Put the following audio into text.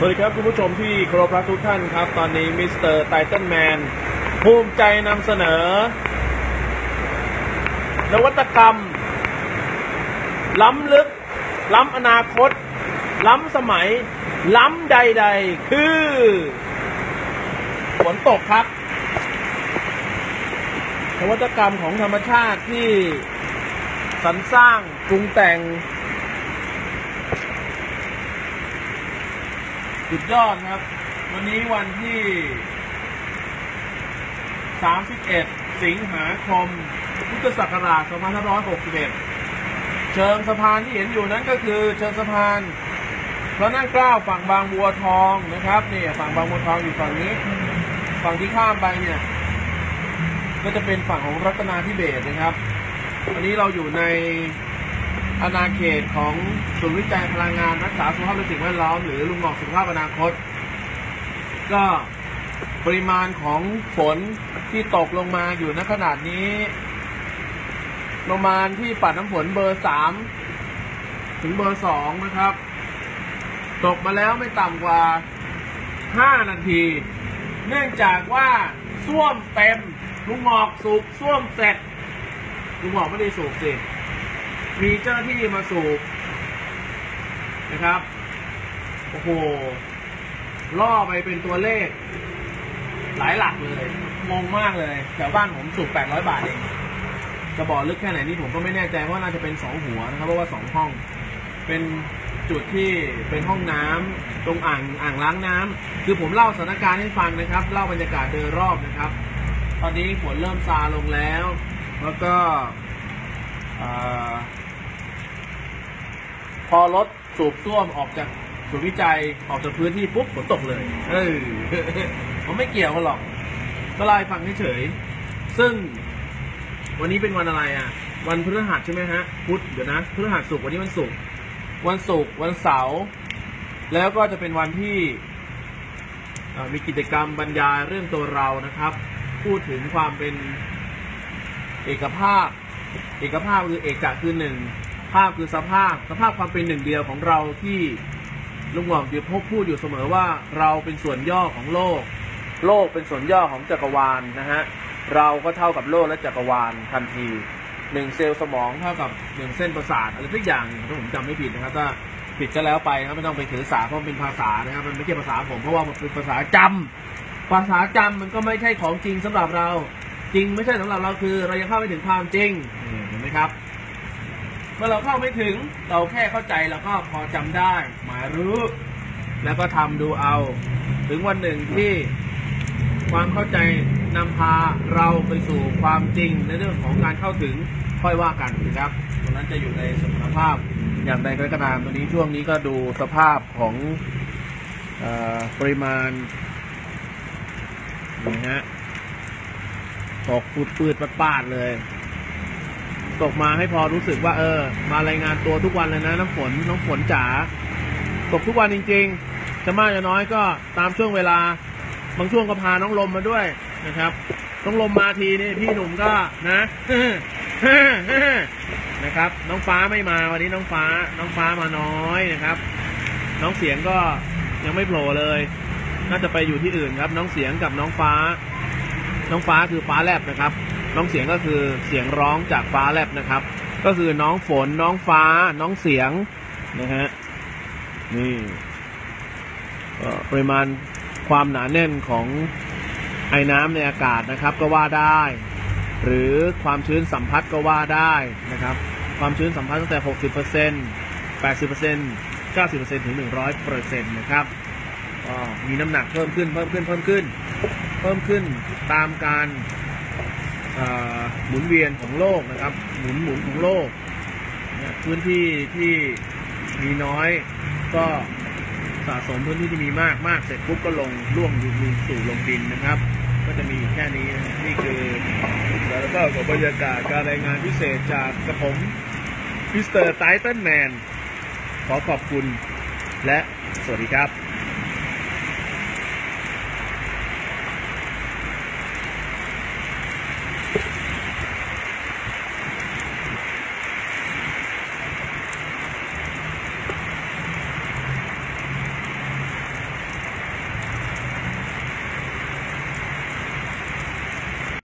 สวัสดีครับ คุณผู้ชมที่เคารพรักทุกท่านครับ ตอนนี้มิสเตอร์ไททันแมนภูมิใจนำเสนอ นวัตกรรม ล้ำลึก ล้ำอนาคต ล้ำสมัย ล้ำใดๆ คือฝนตกครับ นวัตกรรมของธรรมชาติที่สรรสร้างปรุงแต่ง สุดยอดครับ วันนี้วันที่ 31 สิงหาคม พุทธศักราช 2561 เชิงสะพานที่เห็นอยู่นั้นก็คือเชิงสะพานพระนั่งเกล้าฝั่งบางบัวทองนะครับเนี่ยฝั่งบางบัวทองอยู่ฝั่งนี้ ฝั่งที่ข้ามไปเนี่ย ก็จะเป็นฝั่งของรัตนาธิเบศนะครับ อันนี้เราอยู่ใน อาณาเขตของศูนย์วิจัยพลังงานรักษาสุขภาพและสิ่งแวดล้อม หรือลุงหงอกสุขภาพอนาคต ก็ปริมาณของฝนที่ตกลงมาอยู่ณขนาดนี้ ประมาณที่ปัดน้ำฝนเบอร์สามถึงเบอร์สองนะครับ ตกมาแล้วไม่ต่ำกว่าห้านาที เนื่องจากว่าส้วมเต็มลุงหงอกสูบส้วมเสร็จลุงหงอกไม่ได้สูบสิ มีเจ้าหน้าที่มาสูบนะครับ โอ้โห ล่อไปเป็นตัวเลข หลายหลักเลยงงมากเลยแถวบ้านผมสูบ 800 บาทเอง จะบอกลึกแค่ไหนนี่ผมก็ไม่แน่ใจว่าน่าจะเป็นสองหัวนะครับ เพราะว่าสองห้อง เป็นจุดที่เป็นห้องน้ำตรงอ่างอ่างล้างน้ำคือผมเล่าสถานการณ์ให้ฟังนะครับ เล่าบรรยากาศโดยรอบนะครับ ตอนนี้ฝนเริ่มซาลงแล้ว แล้วก็อ่อ พอรถสูบซ่วมออกจากศูนย์วิจัยออกจากพื้นที่ปุ๊บฝนตกเลย เออผมไม่เกี่ยวกันหรอกก็เล่าให้ฟังเฉยๆซึ่งวันนี้เป็นวันอะไรอะ วันพฤหัสใช่ไหมฮะ พุธเดี๋ยวนะพฤหัสศุกร์วันนี้วันศุกร์วันศุกร์วันเสาร์แล้วก็จะเป็นวันที่มีกิจกรรมบรรยายเรื่องตัวเรานะครับ พูดถึงความเป็นเอกภาพ เอกภาพคือเอกะคือหนึ่ง ภาพคือสภาพสภาพความเป็นหนึ่งเดียวของเราที่ลุงหว่องอยู่พบพูดอยู่เสมอว่าเราเป็นส่วนย่อของโลก โลกเป็นส่วนย่อของจักรวาลนะฮะเราก็เท่ากับโลกและจักรวาลทันทีหนึ่งเซลล์สมองเท่ากับหนึ่งเส้นประสาทอะไรสักอย่างถ้าผมจำไม่ผิดนะครับถ้าผิดก็แล้วไปครับไม่ต้องไปถือสาเพราะมันเป็นภาษานะครับ มันไม่ใช่ภาษาผมเพราะว่ามันเป็นภาษาจำภาษาจำมันก็ไม่ใช่ของจริงสำหรับเรา จริงไม่ใช่สำหรับเราคือ เรายังเข้าไม่ถึงความจริงเห็นไหมครับ เมื่อเราเข้าไม่ถึงเราแค่เข้าใจเราก็พอจำได้หมายรู้ แล้วก็ทำดูเอา ถึงวันหนึ่งที่ความเข้าใจนำพาเราไปสู่ความจริงในเรื่องของการเข้าถึงค่อยว่ากันนะครับตรงนั้นจะอยู่ในสมรรถภาพอย่างใดก็ตามตัวนี้ช่วงนี้ก็ดูสภาพของอปริมาณนี่ฮะตกปืดปืดปาดปาดๆเลย ตกมาให้พอรู้สึกว่า เออ มารายงานตัวทุกวันเลยนะ น้ำฝนน้องฝนจ๋าตกทุกวันจริง ๆ จะมากจะน้อยก็ตามช่วงเวลา บางช่วงก็พาน้องลมมาด้วยนะครับน้องลมมาทีนี่พี่หนุ่มก็นะนะครับ น้องฟ้าไม่มาวันนี้น้องฟ้า น้องฟ้ามาน้อยนะครับ น้องเสียงก็ยังไม่โผล่เลย น่าจะไปอยู่ที่อื่นครับ น้องเสียงกับน้องฟ้า น้องฟ้าคือฟ้าแลบนะครับ น้องเสียงก็คือเสียงร้องจากฟ้าแลบนะครับ ก็คือน้องฝนน้องฟ้า น้องเสียงนะฮะนี่ปริมาณความหนาแน่นของไอ้น้ำในอากาศนะครับก็ว่าได้ หรือความชื้นสัมผัสก็ว่าได้นะครับ ความชื้นสัมผัสตั้งแต่ 60% 80% 90%ถึง 100%นะครับก็มีน้ำหนักเพิ่มขึ้นเพิ่มขึ้นเพิ่มขึ้น เพิ่มขึ้นตามการหมุนเวียนของโลกนะครับ หมุนหมุนของโลกนะพื้นที่ที่มีน้อยก็สะสมพื้นที่ที่มีมากมากเสร็จปุ๊บก็ลงล่วงลงสู่ลงดินนะครับ ก็จะมีแค่นี้นี่คือสารภาพของบรรยากาศการรายงานพิเศษจากกระผมมิสเตอร์ไทเทนแมนขอขอบคุณและสวัสดีครับ